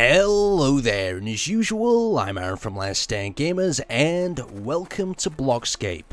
Hello there, and as usual, I'm Aaron from Last Stand Gamers, and welcome to Blockscape.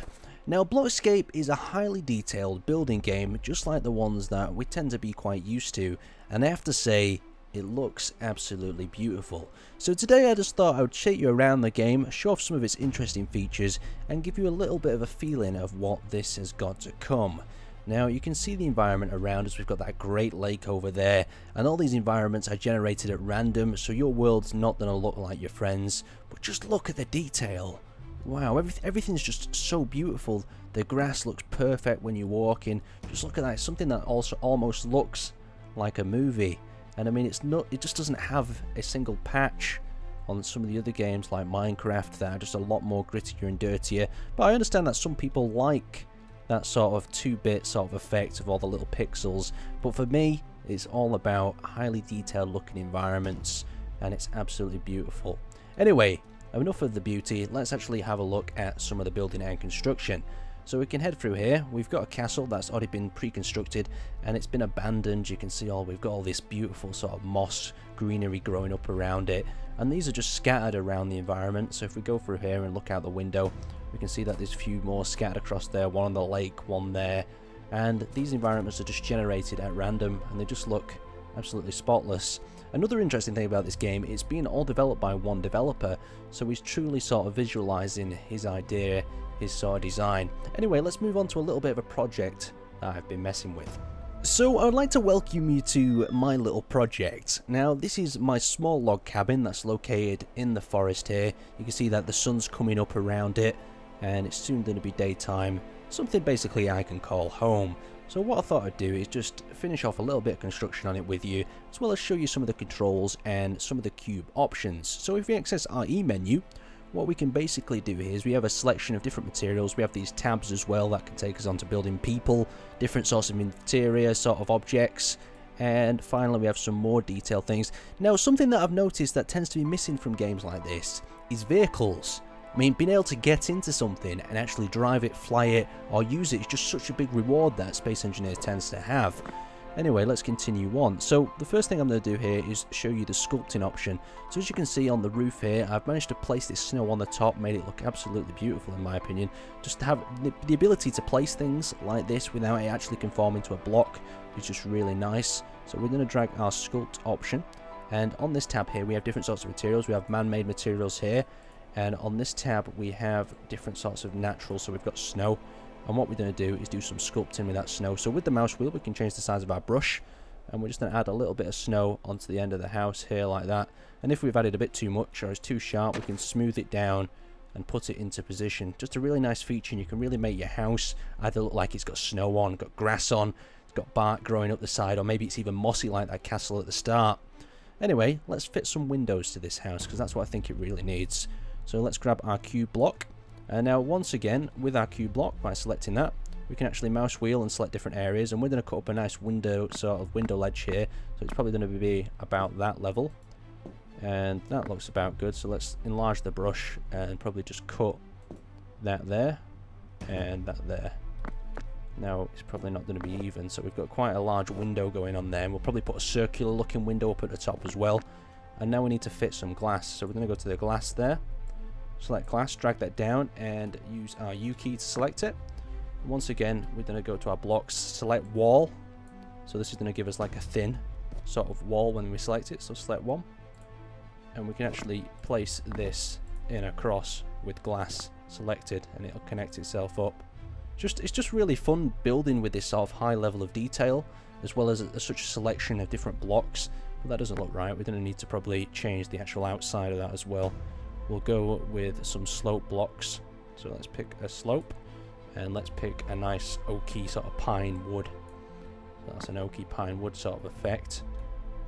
Now, Blockscape is a highly detailed building game, just like the ones that we tend to be quite used to, and I have to say, it looks absolutely beautiful. So today I just thought I would take you around the game, show off some of its interesting features, and give you a little bit of a feeling of what this has got to come. Now you can see the environment around us, we've got that great lake over there and all these environments are generated at random so your world's not going to look like your friends but just look at the detail. Wow, every, everything's just so beautiful. The grass looks perfect when you're walking. Just look at that, it's something that also almost looks like a movie. And I mean, it's not, it just doesn't have a single patch on some of the other games like Minecraft that are just a lot more grittier and dirtier. But I understand that some people like that sort of 2-bit sort of effect of all the little pixels. But for me, it's all about highly detailed looking environments and it's absolutely beautiful. Anyway, enough of the beauty, let's actually have a look at some of the building and construction. So we can head through here. We've got a castle that's already been pre-constructed and it's been abandoned. You can see all we've got all this beautiful sort of moss greenery growing up around it. And these are just scattered around the environment. So if we go through here and look out the window, we can see that there's a few more scattered across there, one on the lake, one there. And these environments are just generated at random and they just look absolutely spotless. Another interesting thing about this game, it's being all developed by one developer, so he's truly sort of visualizing his idea, his of design. Anyway, let's move on to a little bit of a project that I've been messing with. So I would like to welcome you to my little project. Now this is my small log cabin that's located in the forest here. You can see that the sun's coming up around it and it's soon going to be daytime, something basically I can call home. So what I thought I'd do is just finish off a little bit of construction on it with you, as well as show you some of the controls and some of the cube options. So if we access our E menu, what we can basically do here is we have a selection of different materials. We have these tabs as well that can take us on to building people, different sorts of interior sort of objects, and finally we have some more detailed things. Now something that I've noticed that tends to be missing from games like this is vehicles. I mean, being able to get into something and actually drive it, fly it, or use it is just such a big reward that Space Engineers tends to have. Anyway, let's continue on. So the first thing I'm going to do here is show you the sculpting option. So as you can see on the roof here, I've managed to place this snow on the top, made it look absolutely beautiful in my opinion. Just to have the ability to place things like this without it actually conforming to a block is just really nice. So we're going to drag our sculpt option. And on this tab here, we have different sorts of materials. We have man-made materials here and on this tab we have different sorts of natural so we've got snow and what we're going to do is do some sculpting with that snow. So with the mouse wheel we can change the size of our brush and we're just going to add a little bit of snow onto the end of the house here like that. And if we've added a bit too much or it's too sharp we can smooth it down and put it into position. Just a really nice feature and you can really make your house either look like it's got snow on got grass on it's got bark growing up the side or maybe it's even mossy like that castle at the start. Anyway let's fit some windows to this house because that's what I think it really needs. So let's grab our cube block. And now once again, with our cube block, by selecting that, we can actually mouse wheel and select different areas. And we're going to cut up a nice window, sort of window ledge here. So it's probably going to be about that level. And that looks about good. So let's enlarge the brush and probably just cut that there and that there. Now it's probably not going to be even, so we've got quite a large window going on there. And we'll probably put a circular looking window up at the top as well. And now we need to fit some glass. So we're going to go to the glass there select glass, drag that down and use our U key to select it. Once again, we're going to go to our blocks, select wall. So this is going to give us like a thin sort of wall when we select it. So select one. And we can actually place this in across with glass selected and it'll connect itself up. Just It's just really fun building with this sort of high level of detail as well as a, such a selection of different blocks. But that doesn't look right. We're going to need to probably change the actual outside of that as well. We'll go with some slope blocks. So let's pick a slope and let's pick a nice oaky sort of pine wood. That's an oaky pine wood sort of effect.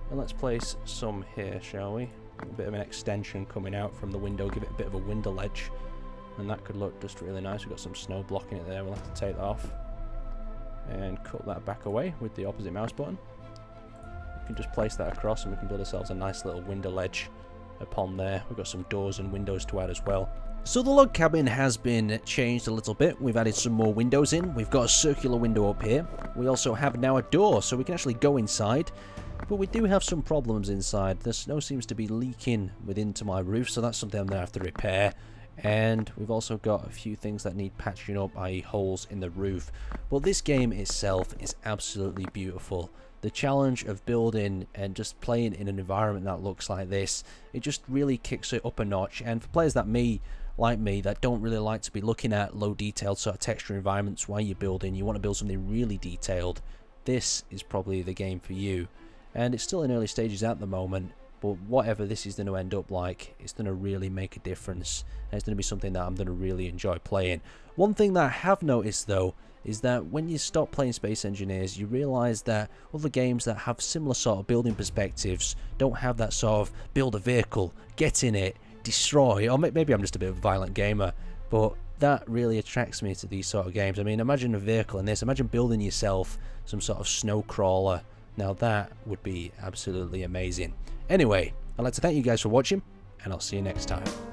And let's place some here, shall we? A bit of an extension coming out from the window, give it a bit of a window ledge. And that could look just really nice. We've got some snow blocking it there, we'll have to take that off. And cut that back away with the opposite mouse button. We can just place that across and we can build ourselves a nice little window ledge upon there. We've got some doors and windows to add as well. So the log cabin has been changed a little bit. We've added some more windows in. We've got a circular window up here. We also have now a door, so we can actually go inside. But we do have some problems inside. The snow seems to be leaking within to my roof, so that's something I'm going to have to repair. And we've also got a few things that need patching up, i.e. holes in the roof. But this game itself is absolutely beautiful. The challenge of building and just playing in an environment that looks like this, it just really kicks it up a notch. And for players that me, like me, that don't really like to be looking at low detailed sort of texture environments while you're building, you want to build something really detailed, this is probably the game for you and it's still in early stages at the moment but whatever this is going to end up like it's going to really make a difference. And it's going to be something that I'm going to really enjoy playing. One thing that I have noticed though is that when you stop playing Space Engineers you realise that other games that have similar sort of building perspectives don't have that sort of build a vehicle, get in it, destroy or maybe I'm just a bit of a violent gamer but that really attracts me to these sort of games. I mean imagine a vehicle in this, imagine building yourself some sort of snow crawler now that would be absolutely amazing. Anyway, I'd like to thank you guys for watching, and I'll see you next time.